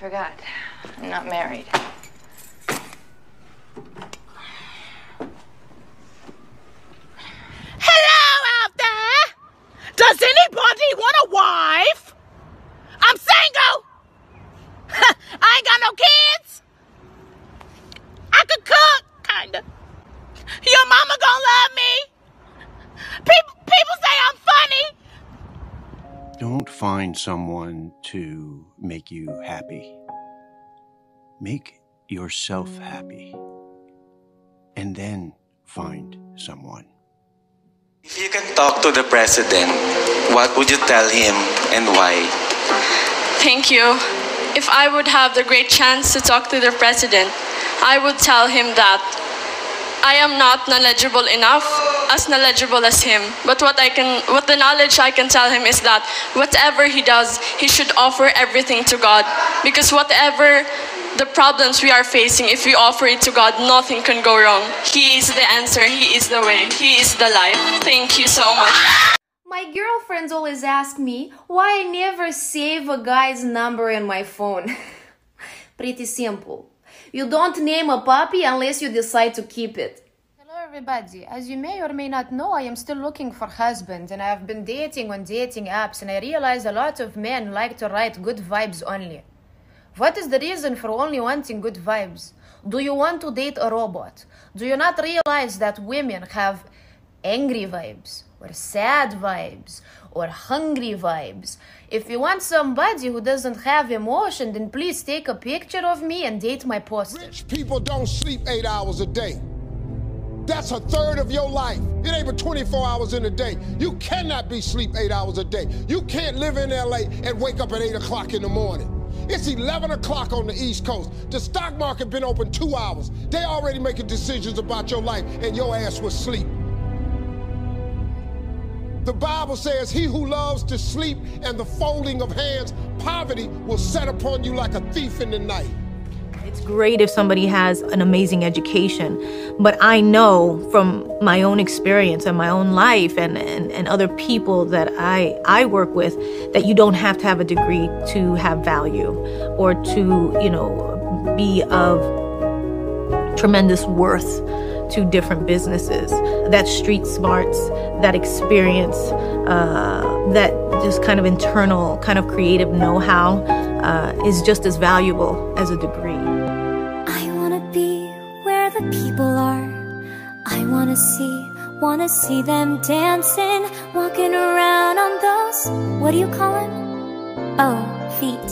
forgot. I'm not married. Hello out there! Does anybody want a wife? I'm single! I ain't got no kids! I could cook, kinda. Your mama gonna love me! People, people say I'm funny! Don't find someone to make you happy. Make yourself happy. And then find someone. If you can talk to the president, what would you tell him and why? Thank you. If I would have the great chance to talk to the president, I would tell him that I am not knowledgeable enough, as knowledgeable as him. But what I can, what the knowledge I can tell him is that whatever he does, he should offer everything to God, because whatever the problems we are facing, if we offer it to God, nothing can go wrong. He is the answer. He is the way. He is the life. Thank you so much. My girlfriends always ask me why I never save a guy's number in my phone. Pretty simple. You don't name a puppy unless you decide to keep it. Hello, everybody. As you may or may not know, I am still looking for husband, and I have been dating on dating apps, and I realize a lot of men like to write good vibes only. What is the reason for only wanting good vibes? Do you want to date a robot? Do you not realize that women have angry vibes, or sad vibes, or hungry vibes? If you want somebody who doesn't have emotion, then please take a picture of me and date my poster. Rich people don't sleep eight hours a day. That's a third of your life. It ain't but 24 hours in a day. You cannot be sleep eight hours a day. You can't live in LA and wake up at 8 o'clock in the morning. It's 11 o'clock on the East Coast. The stock market been open two hours. They already making decisions about your life, and your ass was sleep. The Bible says, He who loves to sleep and the folding of hands, poverty will set upon you like a thief in the night. It's great if somebody has an amazing education, but I know from my own experience and my own life and, and, and other people that I, I work with that you don't have to have a degree to have value or to, you know, be of tremendous worth to different businesses. That street smarts, that experience, uh, that just kind of internal, kind of creative know how uh, is just as valuable as a degree. I wanna be where the people are. I wanna see, wanna see them dancing, walking around on those, what do you call them? Oh, feet.